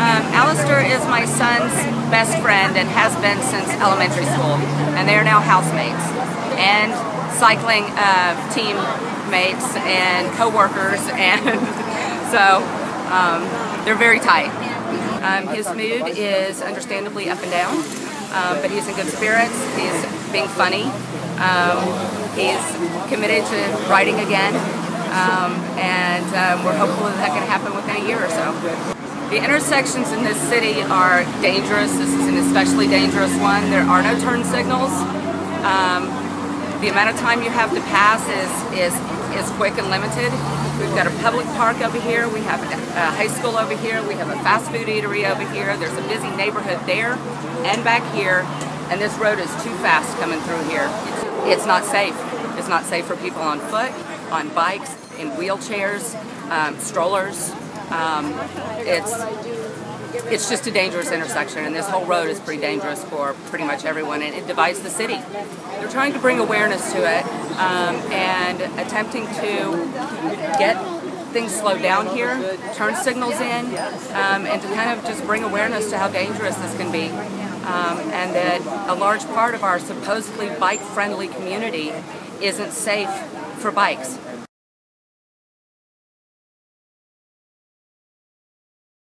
Um, Alistair is my son's best friend and has been since elementary school, and they are now housemates and cycling uh, teammates and co-workers, and so um, they're very tight. Um, his mood is understandably up and down, um, but he's in good spirits. He's being funny. Um, he's committed to writing again, um, and um, we're hopeful that that can happen within a year or so. The intersections in this city are dangerous. This is an especially dangerous one. There are no turn signals. Um, the amount of time you have to pass is, is, is quick and limited. We've got a public park over here. We have a high school over here. We have a fast food eatery over here. There's a busy neighborhood there and back here. And this road is too fast coming through here. It's not safe. Not safe for people on foot, on bikes, in wheelchairs, um, strollers. Um, it's it's just a dangerous intersection, and this whole road is pretty dangerous for pretty much everyone, and it divides the city. They're trying to bring awareness to it um, and attempting to get things slowed down here, turn signals in, um, and to kind of just bring awareness to how dangerous this can be. Um, and that a large part of our supposedly bike-friendly community isn't safe for bikes.